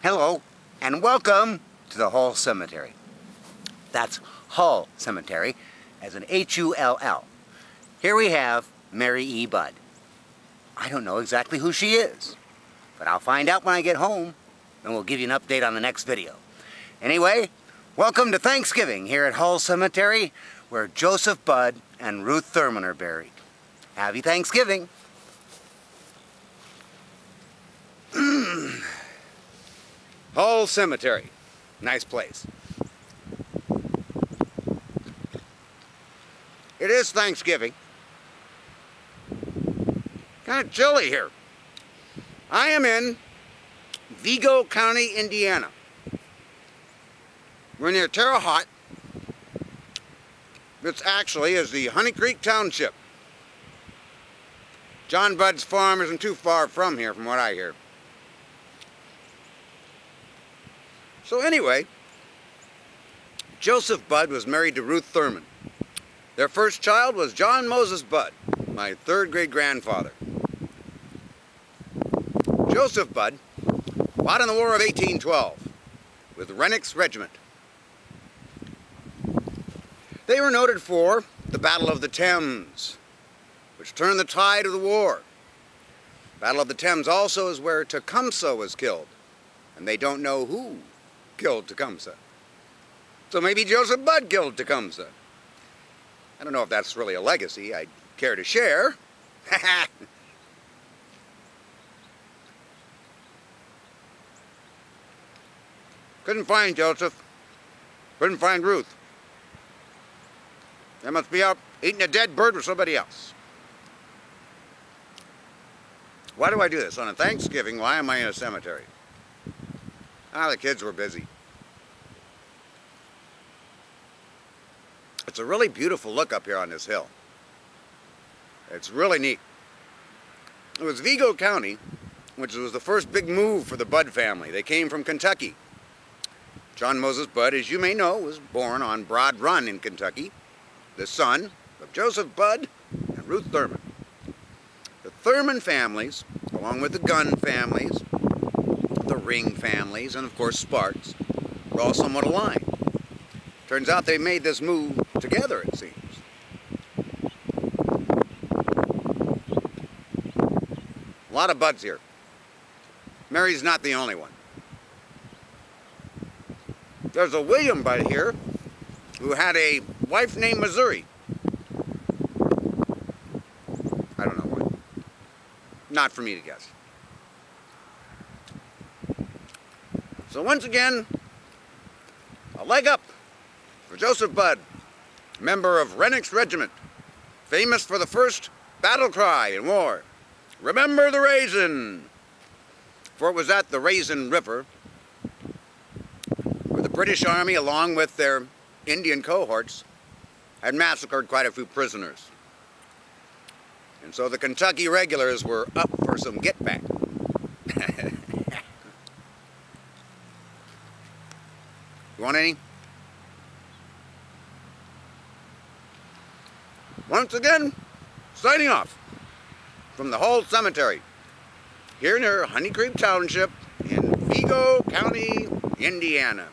Hello, and welcome to the Hull Cemetery. That's Hull Cemetery, as in H-U-L-L. Here we have Mary E. Budd. I don't know exactly who she is, but I'll find out when I get home, and we'll give you an update on the next video. Anyway, welcome to Thanksgiving here at Hull Cemetery, where Joseph Budd and Ruth Thurman are buried. Happy Thanksgiving! Hull Cemetery. Nice place. It is Thanksgiving. Kind of chilly here. I am in Vigo County, Indiana. We're near Terre Haute. This actually is the Honey Creek Township. John Budd's farm isn't too far from here, from what I hear. So anyway, Joseph Budd was married to Ruth Thurman. Their first child was John Moses Budd, my third great grandfather. Joseph Budd fought in the War of 1812 with Rennick's Regiment. They were noted for the Battle of the Thames, which turned the tide of the war. Battle of the Thames also is where Tecumseh was killed, and they don't know who killed Tecumseh. So maybe Joseph Budd killed Tecumseh. I don't know if that's really a legacy I'd care to share. Couldn't find Joseph. Couldn't find Ruth. They must be out eating a dead bird with somebody else. Why do I do this? On a Thanksgiving, why am I in a cemetery? Ah, the kids were busy. It's a really beautiful look up here on this hill. It's really neat. It was Vigo County, which was the first big move for the Budd family. They came from Kentucky. John Moses Budd, as you may know, was born on Broad Run in Kentucky, the son of Joseph Budd and Ruth Thurman. The Thurman families, along with the Gunn families, Ring families, and of course Sparks, were all somewhat aligned. Turns out they made this move together, it seems. A lot of Budds here. Mary's not the only one. There's a William Budd here who had a wife named Missouri. I don't know what. Not for me to guess. So once again, a leg up for Joseph Budd, member of Rennick's Regiment, famous for the first battle cry in war, Remember the Raisin! For it was at the Raisin River where the British Army, along with their Indian cohorts, had massacred quite a few prisoners. And so the Kentucky regulars were up for some get back. You want any? Once again, signing off from the Hull Cemetery here near Honey Creek Township in Vigo County, Indiana.